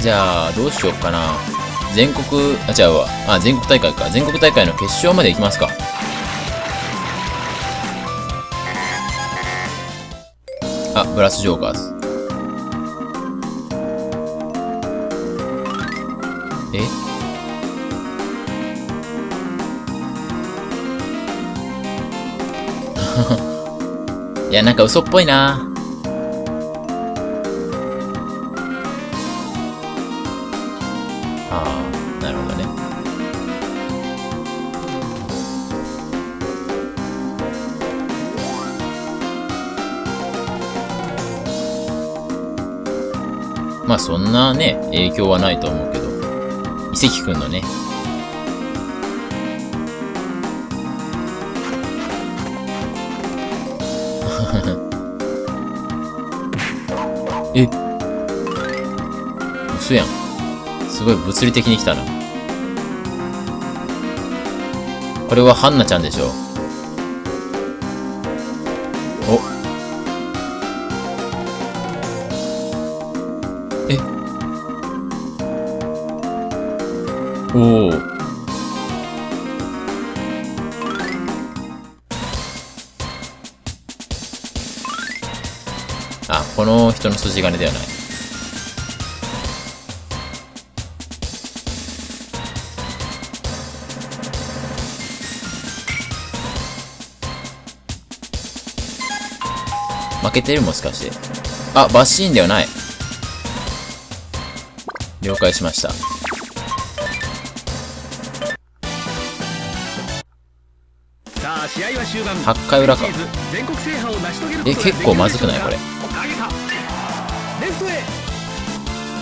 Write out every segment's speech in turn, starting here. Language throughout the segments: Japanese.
じゃあ、どうしようかな。全国、あ、違うわ。あ、全国大会か。全国大会の決勝まで行きますか。あ、ブラスジョーカーズ。え？いや、なんか嘘っぽいな。ああ、なるほどね。まあそんなね、影響はないと思うけど。遺跡くんのね。え？嘘やん。ごい物理的に来たな。これはハンナちゃんでしょ。お。えおお。あ、この人の筋金ではない。負けてるもしかして。あ、バッシーンではない。了解しました。さあ試合は終盤8回裏か。え、が結構まずくないこれ。投げたレフトへ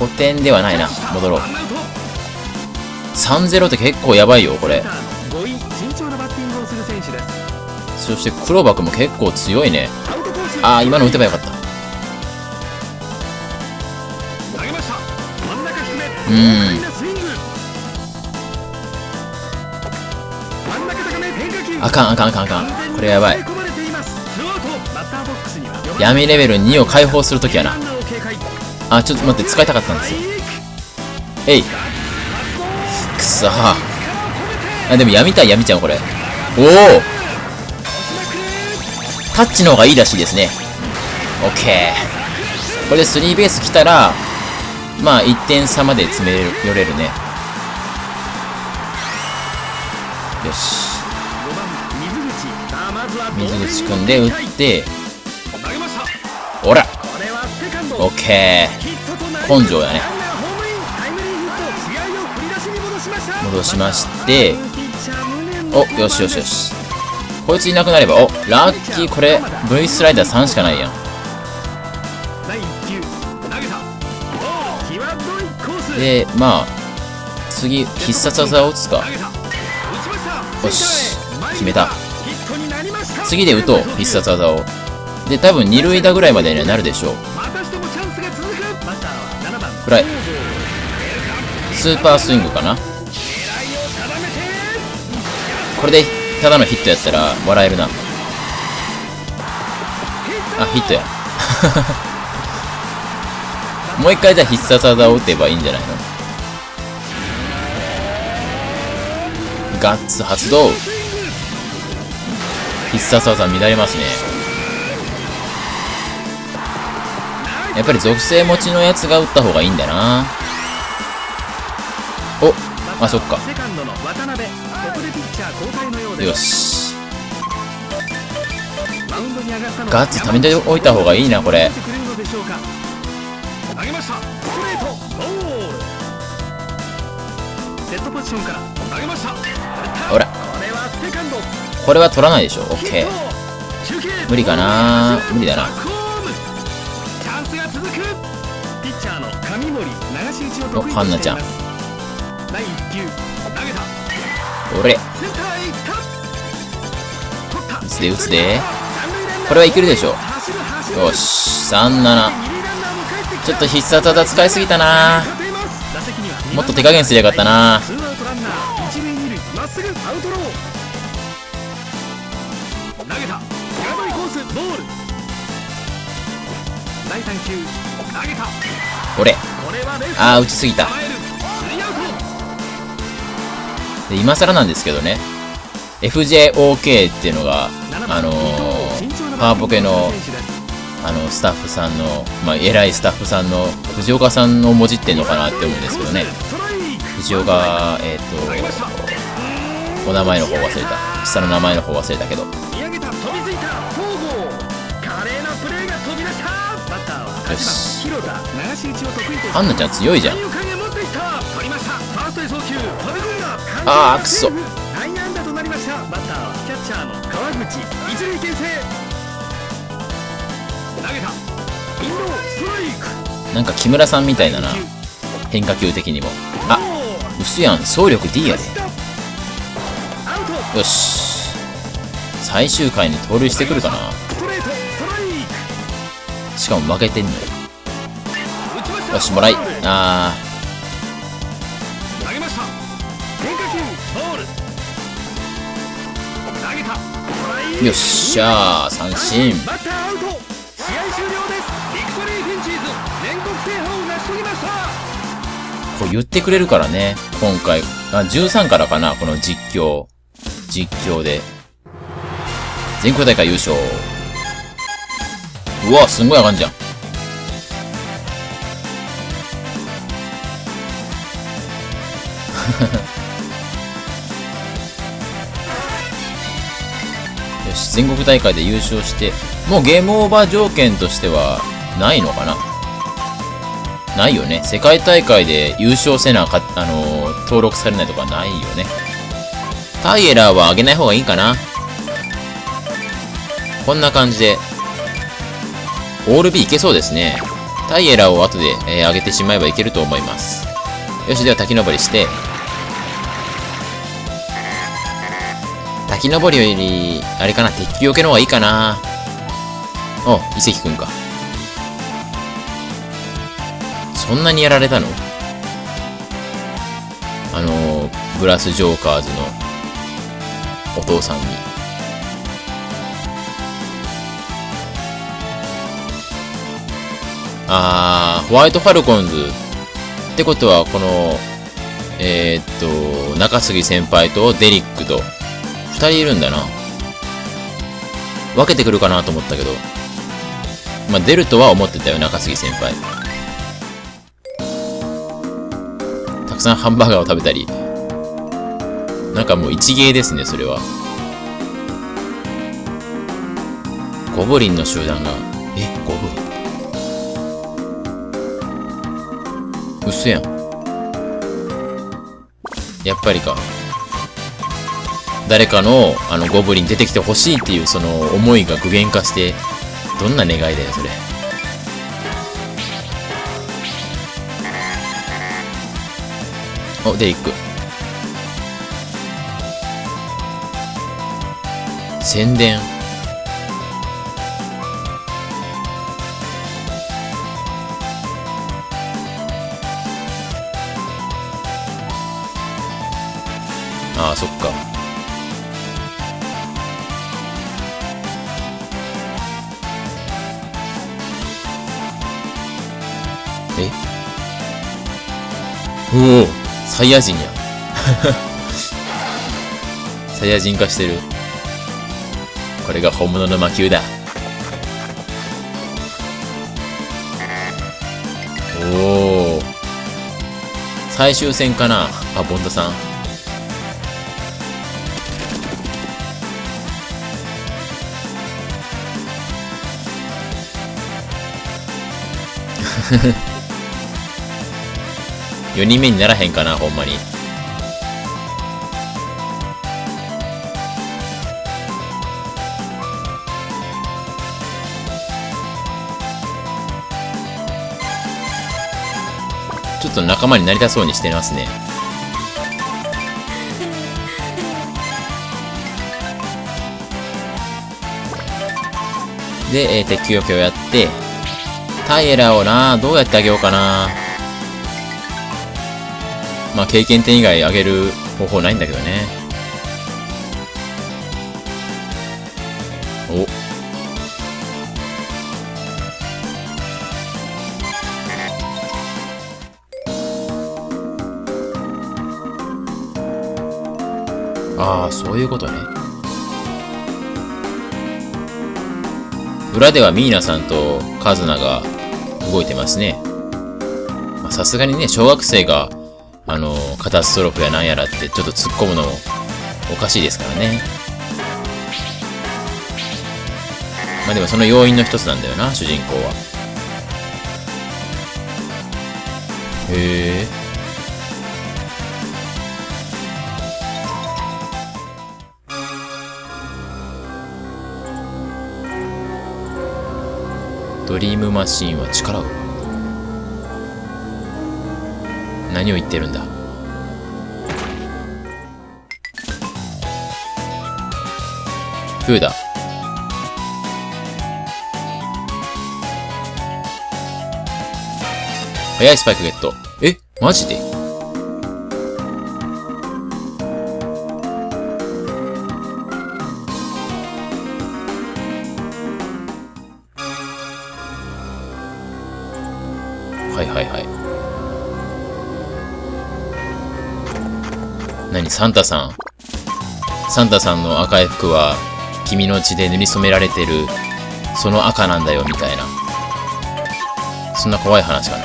5点ではないな。戻ろうワ。ンアウト3-0って結構やばいよ、これ。5位慎重なバッティングをする選手ですそして黒幕も結構強いね。あー、今の打てばよかった。うんあかんあかんあかんあかん。これやばい。闇レベル2を解放するときやなあ、ちょっと待って、使いたかったんですよ。えい。くそー。あ、でも闇たい闇ちゃん、これ。おおタッチの方がいいらしいですね。オッケー。これでスリーベース来たら、まあ1点差まで詰め寄れるね。よし。水口くんで打って、おらオッケー根性だね。戻しまして、お、よしよしよし。こいついなくなれば、お、ラッキー、これ、V スライダー3しかないやん。で、まあ、次、必殺技を打つか。よし決めた次で打とう、必殺技を。で、多分二塁打ぐらいまでにはなるでしょう。フライ。スーパースイングかな。これで、ただのヒットやったら、笑えるな。あ、ヒットや。もう一回じゃあ必殺技を打てばいいんじゃないの？ガッツ発動。必殺技乱れますね。やっぱり属性持ちのやつが打った方がいいんだな。おあそっか。ここでピッチャー交代のようです。よし。マウンドに上がったのはガッツ貯めておいた方がいいなこれ。投げました。ストレートボール。セットポジションから投げました。ほら。これはセカンド。これは取らないでしょ。オッケー。無理かな。無理だな。チャンスが続く。ピッチャーの上森流し打ちを得意としています。おハンナちゃん。第1球。投げた俺。打つで打つで。これはいけるでしょよし。37二塁ランナーも帰ってきたちょっと必殺技使いすぎたな。もっと手加減すりゃよかったな。ツーアウトランナー一塁二塁まっすぐアウトロー投げた。際どいコースボール。第3球投げた。俺。あー、打ちすぎた。で、今更なんですけどね、FJOK っていうのが、あのー、パワーポケの、あの、スタッフさんの、まあ、偉いスタッフさんの、藤岡さんの文字ってんのかなって思うんですけどね。藤岡、えっ、と、お名前の方忘れた。下の名前の方忘れたけど。見上げた飛びついたよし広田流し打ちを得意としてハンナちゃん強いじゃん。あーくそ内野安打となりましたバッターはキャッチャーの川口一塁牽制投げたインローストライクなんか木村さんみたいだな。変化球的にも。あ、薄やん。走力 D やで。よし。最終回に盗塁してくるかな。しかも負けてんのよ。よし、もらいファウル。あ成し遂げましたこう言ってくれるからね。今回。あ、13からかな。この実況。実況で。全国大会優勝。うわ、すんごいあかんじゃん。よし、全国大会で優勝して、もうゲームオーバー条件としては、ないのかな？ないよね。世界大会で優勝せなか、あのー登録されないとかないよね。タイエラーは上げない方がいいかな。こんな感じで、オール B いけそうですね。タイエラーを後で、えー上げてしまえばいけると思います。よし、では滝登りして、滝登りより、あれかな、鉄球よけの方がいいかな。お、遺跡くんか。そんなにやられたの？あの、ブラスジョーカーズのお父さんに。あー、ホワイトファルコンズってことは、この、えー、っと、中杉先輩とデリックと人いるんだな。分けてくるかなと思ったけど。まあ、出るとは思ってたよ、中杉先輩。たくさんハンバーガーを食べたり。なんかもう一芸ですね、それは。ゴブリンの集団が、え、ゴブリン？嘘やん。やっぱりか。誰かの、あの、ゴブリン出てきてほしいっていう、その、思いが具現化して、どんな願いだよ、それ。お、で、行く。宣伝。ああ、そっか。え？おおサイヤ人や。サイヤ人化してる。これが本物の魔球だ。おお最終戦かなあ、ボンダさん。4人目にならへんかな、ほんまに。ちょっと仲間になりたそうにしてますね。で、えー、敵よけをやって、タイエラーをな、どうやってあげようかな。まあ、経験点以外上げる方法ないんだけどね。お。ああ、そういうことね。裏ではミーナさんとカズナが動いてますね。さすがにね、小学生があの、カタストロフやなんやらってちょっと突っ込むのもおかしいですからね。まあでもその要因の一つなんだよな、主人公は。へえ。ドリームマシーンは力を何を言ってるんだ？フーだ早いスパイクゲット。え？マジで？サンタさん。サンタさんの赤い服は、君の血で塗り染められてる、その赤なんだよ、みたいな。そんな怖い話かな。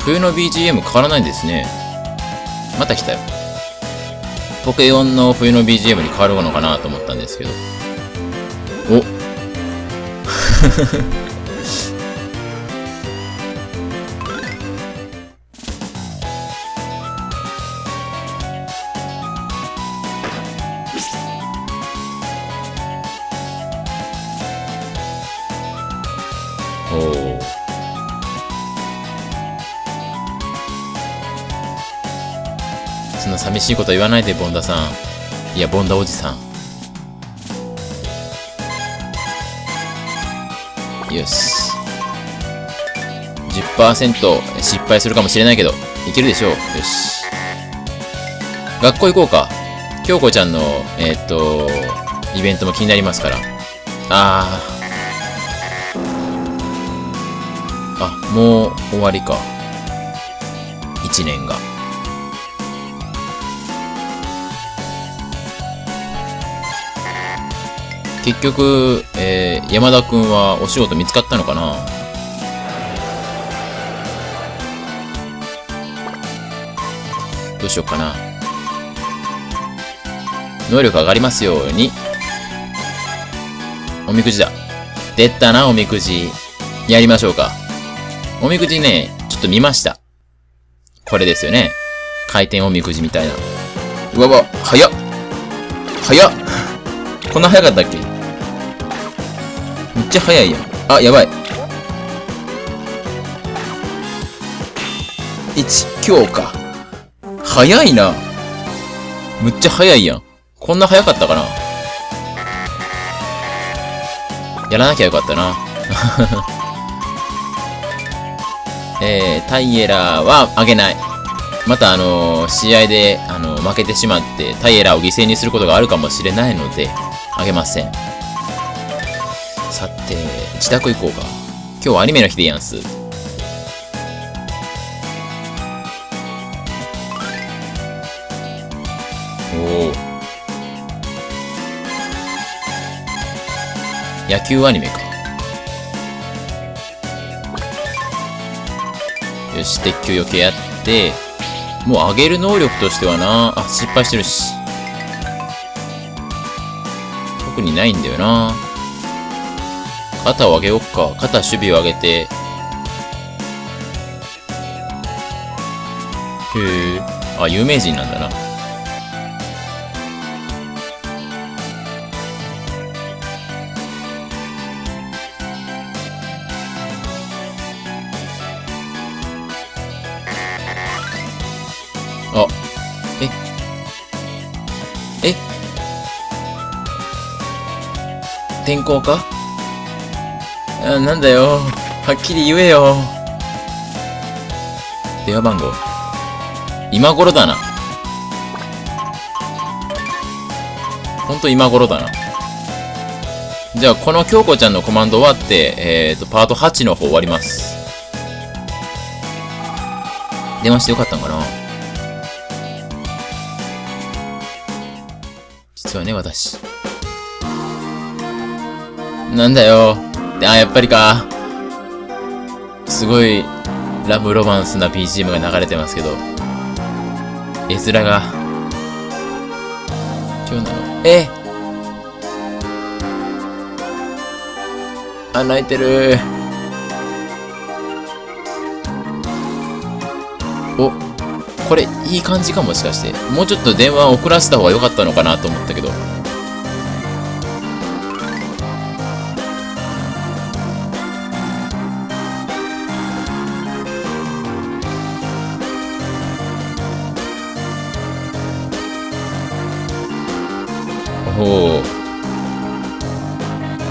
冬の BGM 変わらないんですね。また来たよ。ポケヨンの冬の BGM に変わるのかなと思ったんですけど。おおおそんな寂しいこと言わないでボンダさん。いやボンダおじさん。よし。10%失敗するかもしれないけどいけるでしょう。よし。学校行こうか。京子ちゃんのえー、っとイベントも気になりますから。ああもう終わりか1年が結局、えー、山田くんはお仕事見つかったのかな？どうしよっかな。能力上がりますように。おみくじだ。出たな、おみくじ。やりましょうか。おみくじね、ちょっと見ました。これですよね。回転おみくじみたいな。うわわ、早っ早っこんな早かったっけ？めっちゃ早いやん。あ、やばい。1、強化。早いな。むっちゃ早いやん。こんな早かったかな？やらなきゃよかったな。えー、タイエラーはあげない。またあのー、試合で、あのー、負けてしまって、タイエラーを犠牲にすることがあるかもしれないので、あげません。さて、自宅行こうか。今日はアニメの日でやんす。おお。野球アニメか。よし、て給与系やって、もう上げる能力としてはな、あ、失敗してるし。特にないんだよな。肩を上げよっか。肩守備を上げて。へえ。あ、有名人なんだな。転校か？あなんだよ。はっきり言えよ。電話番号。今頃だな。ほんと今頃だな。じゃあ、この京子ちゃんのコマンド終わって、えっ、ー、と、パート8の方終わります。電話してよかったんかな？実はね、私。なんだよ。あ、やっぱりか。すごい、ラブロマンスな BGM が流れてますけど。絵面が。今日なのえ？あ、泣いてるお、これいい感じかもしかして。もうちょっと電話を遅らせた方が良かったのかなと思ったけど。ほう。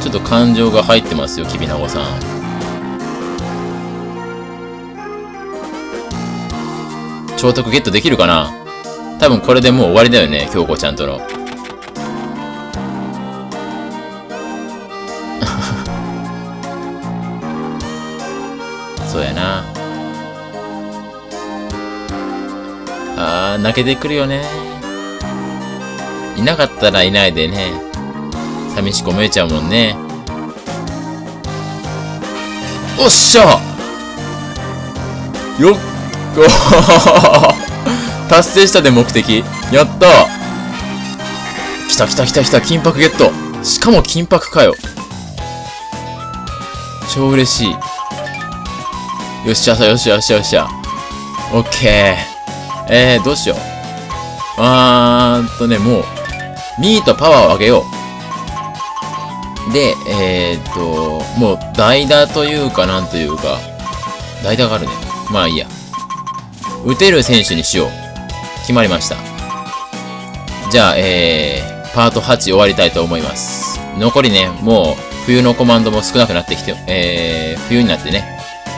ちょっと感情が入ってますよ、きびなごさん。超得ゲットできるかな？多分これでもう終わりだよね、京子ちゃんとの。そうやな。あー、泣けてくるよね。いなかったらいないでね、寂しく思えちゃうもんね。おっしゃよっ、達成したで目的。やった来た来た来た来た、金箔ゲット。しかも金箔かよ。超嬉しい。よっしゃよっしゃよっしゃよっしゃ。オッケー。えー、どうしよう。あーっとね、もう、ミーとパワーを上げよう。で、えー、っと、もう代打というかなんというか、代打があるね。まあいいや。打てる選手にしよう。決まりました。じゃあ、えー、パート8終わりたいと思います。残りね、もう冬のコマンドも少なくなってきて、えー、冬になってね、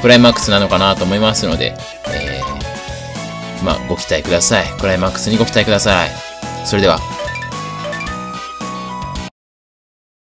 クライマックスなのかなと思いますので、えー、まあ、ご期待ください。クライマックスにご期待ください。それでは。